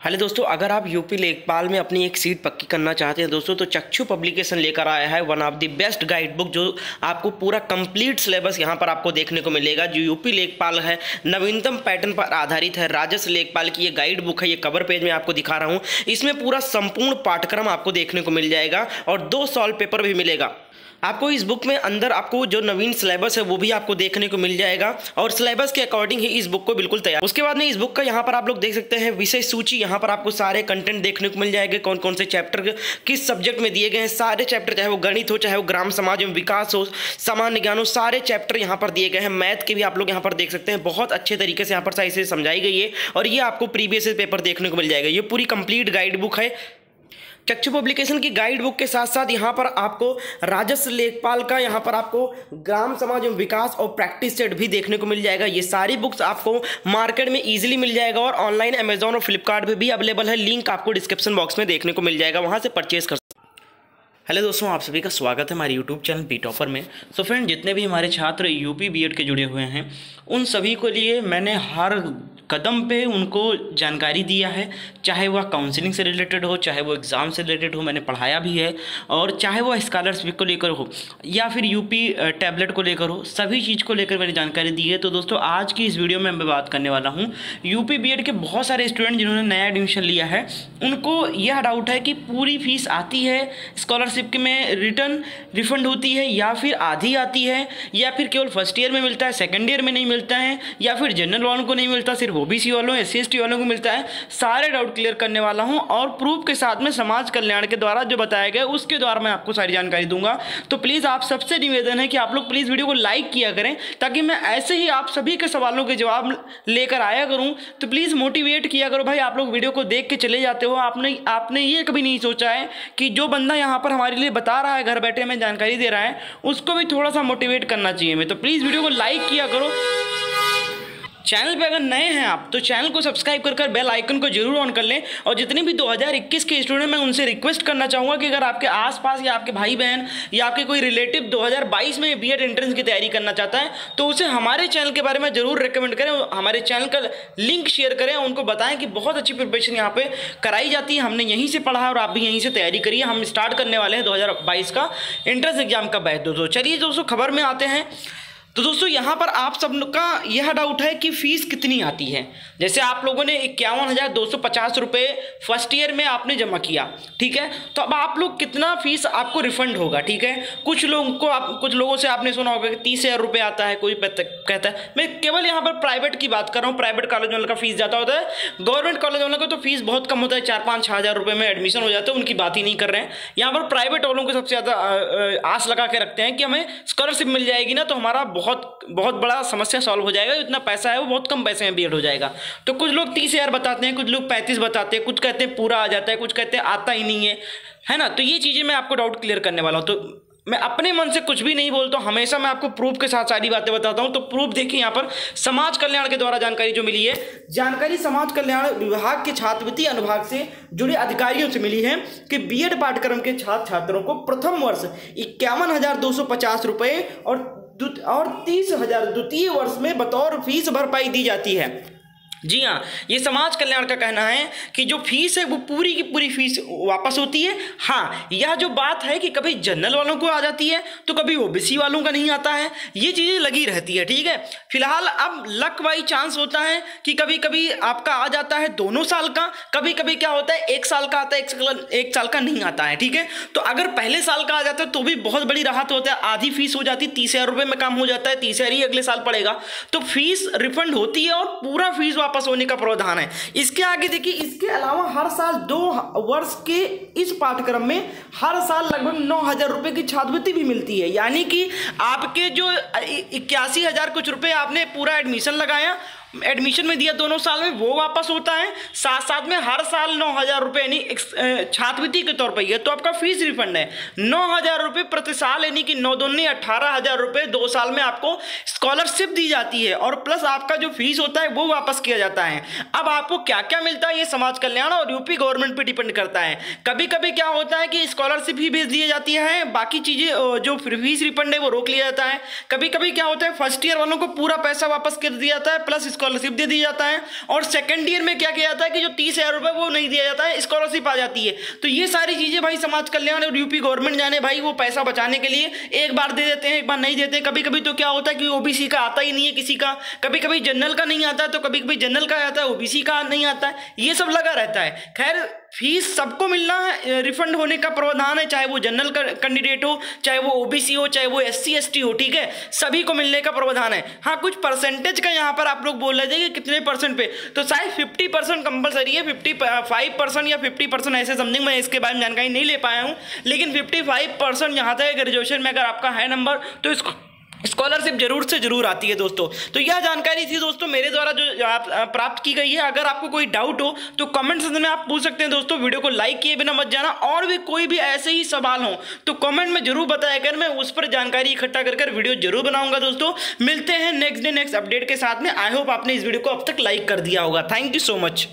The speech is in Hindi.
हेलो दोस्तों, अगर आप यूपी लेखपाल में अपनी एक सीट पक्की करना चाहते हैं दोस्तों तो चक्षु पब्लिकेशन लेकर आया है one of the best guide book जो आपको पूरा कंप्लीट सिलेबस यहाँ पर आपको देखने को मिलेगा। जो यूपी लेखपाल है, नवीनतम पैटर्न पर आधारित है। राजस्व लेखपाल की ये गाइड बुक है, ये कवर पेज में आपको दिखा रहा हूँ। इसमें पूरा संपूर्ण पाठ्यक्रम आपको देखने को मिल जाएगा और दो सॉल्व पेपर भी मिलेगा। आपको इस बुक में अंदर आपको जो नवीन सिलेबस है, वो भी आपको देखने को मिल जाएगा और सिलेबस के अकॉर्डिंग ही इस बुक को बिल्कुल तैयार। उसके बाद में इस बुक का यहाँ पर आप लोग देख सकते हैं विषय सूची। यहाँ पर आपको सारे कंटेंट देखने को मिल जाएँगे कौन कौन से चैप्टर किस सब्जेक्ट में दिए गए हैं, सारे चैप्टर चाहे वो गणित हो, चाहे वो ग्राम समाज में विकास हो, सामान्य ज्ञान हो, सारे चैप्टर यहाँ पर दिए गए हैं। मैथ के भी आप लोग यहाँ पर देख सकते हैं। बहुत अच्छे तरीके से यहाँ पर सही से समझाई गई है और ये आपको प्रीवियस पेपर देखने को मिल जाएगा। ये पूरी कंप्लीट गाइड बुक है। चक्षु पब्लिकेशन की गाइड बुक के साथ साथ यहाँ पर आपको राजस्व लेखपाल का, यहाँ पर आपको ग्राम समाज एवं विकास और प्रैक्टिस सेट भी देखने को मिल जाएगा। ये सारी बुक्स आपको मार्केट में इजीली मिल जाएगा और ऑनलाइन अमेजोन और फ्लिपकार्ट भी अवेलेबल है। लिंक आपको डिस्क्रिप्शन बॉक्स में देखने को मिल जाएगा। वहाँ से परचेज कर हेलो दोस्तों, आप सभी का स्वागत है हमारे यूट्यूब चैनल बी टॉपर में। सो so फ्रेंड जितने भी हमारे छात्र यूपी बीएड के जुड़े हुए हैं, उन सभी को लिए मैंने हर कदम पे उनको जानकारी दिया है। चाहे वह काउंसलिंग से रिलेटेड हो, चाहे वो एग्ज़ाम से रिलेटेड हो, मैंने पढ़ाया भी है और चाहे वह स्कॉलरशिप को लेकर हो या फिर यूपी टैबलेट को लेकर हो, सभी चीज़ को लेकर मैंने जानकारी दी है। तो दोस्तों, आज की इस वीडियो में मैं बात करने वाला हूँ। यूपी बी के बहुत सारे स्टूडेंट जिन्होंने नया एडमिशन लिया है, उनको यह डाउट है कि पूरी फ़ीस आती है स्कॉलरशिप में रिटर्न रिफंड होती है या फिर आधी आती है या फिर केवल फ़र्स्ट ईयर में मिलता है सेकेंड ईयर में नहीं मिलता है या फिर जनरल वालों को नहीं मिलता, सिर्फ़ ओबीसी वालों एस सी वालों को मिलता है, सारे डाउट क्लियर करने वाला हूँ और प्रूफ के साथ में समाज कल्याण के द्वारा जो बताया गया, उसके द्वारा मैं आपको सारी जानकारी दूँगा। तो प्लीज़ आप सबसे निवेदन है कि आप लोग प्लीज़ वीडियो को लाइक किया करें, ताकि मैं ऐसे ही आप सभी के सवालों के जवाब लेकर आया करूँ। तो प्लीज़ मोटिवेट किया करो भाई, आप लोग वीडियो को देख के चले जाते हो। आपने आपने ये कभी नहीं सोचा है कि जो बंदा यहाँ पर हमारे लिए बता रहा है, घर बैठे हमें जानकारी दे रहा है, उसको भी थोड़ा सा मोटिवेट करना चाहिए। मैं तो प्लीज़ वीडियो को लाइक किया करो। चैनल पे अगर नए हैं आप तो चैनल को सब्सक्राइब कर कर बेल आइकन को ज़रूर ऑन कर लें और जितने भी 2021 के स्टूडेंट मैं उनसे रिक्वेस्ट करना चाहूँगा कि अगर आपके आसपास या आपके भाई बहन या आपके कोई रिलेटिव 2022 में बी एंट्रेंस की तैयारी करना चाहता है तो उसे हमारे चैनल के बारे में ज़रूर रिकमेंड करें हमारे चैनल का लिंक शेयर करें उनको बताएँ कि बहुत अच्छी प्रिपरेशन यहाँ पर कराई जाती है। हमने यहीं से पढ़ा और आप भी यहीं से तैयारी करिए। हम स्टार्ट करने वाले हैं दो हज़ार बाईस का एंट्रेंस एग्ज़ाम का बैच। दोस्तों चलिए दोस्तों, खबर में आते हैं। तो दोस्तों, यहाँ पर आप सब का यह डाउट है कि फ़ीस कितनी आती है। जैसे आप लोगों ने इक्यावन हज़ार दो सौ पचास रुपये फ़र्स्ट ईयर में आपने जमा किया, ठीक है? तो अब आप लोग कितना फ़ीस आपको रिफंड होगा, ठीक है? कुछ लोगों को आप, कुछ लोगों से आपने सुना होगा कि तीस हज़ार रुपये आता है, कोई कहता है। मैं केवल यहाँ पर प्राइवेट की बात कर रहा हूँ प्राइवेट कॉलेज वाले का फ़ीस ज़्यादा होता है। गवर्नमेंट कॉलेज वालों का तो फ़ीस बहुत कम होता है, चार पाँच छः हज़ार रुपये में एडमिशन हो जाता है, उनकी बात ही नहीं कर रहे हैं। यहाँ पर प्राइवेट वालों को सबसे ज़्यादा आस लगा के रखते हैं कि हमें स्कॉलरशिप मिल जाएगी ना तो हमारा बहुत बहुत बहुत बड़ा समस्या सॉल्व हो जाएगा इतना पैसा है वो बहुत कम पैसे में बी हो जाएगा। तो कुछ लोग तीस हज़ार बताते हैं, कुछ लोग पैंतीस बताते हैं, कुछ कहते हैं पूरा आ जाता है, कुछ कहते हैं आता ही नहीं है है ना? तो ये चीज़ें मैं आपको डाउट क्लियर करने वाला हूँ। तो मैं अपने मन से कुछ भी नहीं बोलता हूँ, हमेशा मैं आपको प्रूफ के साथ सारी बातें बताता हूँ। तो प्रूफ देखिए यहाँ पर, समाज कल्याण के द्वारा जानकारी जो मिली है, जानकारी समाज कल्याण विभाग के छात्रवृत्ति अनुभाग से जुड़े अधिकारियों से मिली है कि बीएड पाठ्यक्रम के छात्र छात्रों को प्रथम वर्ष इक्यावन हज़ार दो सौ पचास रुपये और और तीस हज़ार द्वितीय वर्ष में बतौर फ़ीस भरपाई दी जाती है। जी हाँ ये समाज कल्याण का कहना है कि जो फ़ीस है वो पूरी की पूरी फ़ीस वापस होती है। हाँ यह जो बात है कि कभी जनरल वालों को आ जाती है तो कभी ओ ओबीसी वालों का नहीं आता है, ये चीज़ें लगी रहती है, ठीक है? फ़िलहाल अब लक वाई चांस होता है कि कभी कभी आपका आ जाता है दोनों साल का कभी कभी क्या होता है, एक साल का आता है, एक साल एक साल का नहीं आता है, ठीक है? तो अगर पहले साल का आ जाता है तो भी बहुत बड़ी राहत होता है, आधी फ़ीस हो जाती है तीस हज़ार में काम हो जाता है, तीस हज़ार ही अगले साल पड़ेगा। तो फ़ीस रिफंड होती है और पूरा फ़ीस वापस होने का प्रावधान है। इसके आगे देखिए, इसके अलावा हर साल दो वर्ष के इस पाठ्यक्रम में हर साल लगभग नौ हज़ार रुपए की छात्रवृत्ति भी मिलती है। यानी कि आपके जो इक्यासी हज़ार कुछ रुपए आपने पूरा एडमिशन लगाया एडमिशन में दिया दोनों साल में, वो वापस होता है। साथ साथ में हर साल नौ हज़ार रुपये यानी छात्रवृत्ति के तौर पर यह तो आपका फ़ीस रिफंड है। नौ हज़ार रुपये प्रति साल, यानी कि नौ दोनों अट्ठारह हज़ार रुपये दो साल में आपको स्कॉलरशिप दी जाती है, और प्लस आपका जो फ़ीस होता है, वो वापस किया जाता है। अब आपको क्या क्या मिलता है, ये समाज कल्याण और यूपी गवर्नमेंट पर डिपेंड करता है। कभी कभी क्या होता है कि स्कॉलरशिप ही भेज दी जाती है, बाकी चीज़ें जो फ़ीस रिफंड है, वो रोक लिया जाता है। कभी कभी क्या होता है फ़र्स्ट ईयर वालों को पूरा पैसा वापस कर दिया जाता है प्लस स्कॉलरशिप दे दिया जाता है। और सेकेंड ईयर में क्या किया जाता है कि जो तीस हज़ार रुपये वो नहीं दिया जाता है स्कॉलरशिप आ जाती है। तो ये सारी चीज़ें भाई समाज कल्याण और यूपी गवर्नमेंट जाने भाई वो पैसा बचाने के लिए एक बार दे देते हैं, एक बार नहीं देते। कभी कभी तो क्या होता है कि ओबीसी का आता ही नहीं है किसी का। कभी कभी जनरल का नहीं आता तो कभी कभी जनरल का आता है ओबीसी का नहीं आता है। ये सब लगा रहता है। खैर फ़ीस सबको मिलना है रिफंड होने का प्रावधान है, चाहे वो जनरल कैंडिडेट हो, चाहे वो ओबीसी हो, चाहे वो एस सी हो, ठीक है? सभी को मिलने का प्रावधान है। हाँ कुछ परसेंटेज का यहाँ पर आप लोग बोल रहे थे कि कितने परसेंट पे? तो शायद फिफ्टी परसेंट कंपलसरी है फिफ्टी फाइव परसेंट या फिफ्टी परसेंट ऐसे समथिंग मैं इसके बारे में जानकारी नहीं ले पाया हूँ। लेकिन फिफ्टी फाइव परसेंट यहाँ तक ग्रेजुएशन में अगर आपका है नंबर तो इसको स्कॉलरशिप ज़रूर से ज़रूर आती है दोस्तों। तो यह जानकारी थी दोस्तों मेरे द्वारा जो आप प्राप्त की गई है। अगर आपको कोई डाउट हो तो कमेंट सेक्शन में आप पूछ सकते हैं दोस्तों। वीडियो को लाइक किए बिना मत जाना। और भी कोई भी ऐसे ही सवाल हो तो कमेंट में ज़रूर बताया कर। मैं उस पर जानकारी इकट्ठा कर वीडियो ज़रूर बनाऊँगा दोस्तों। मिलते हैं नेक्स्ट डे नेक्स्ट अपडेट के साथ में। आई होप आपने इस वीडियो को अब तक लाइक कर दिया होगा। Thank you so much.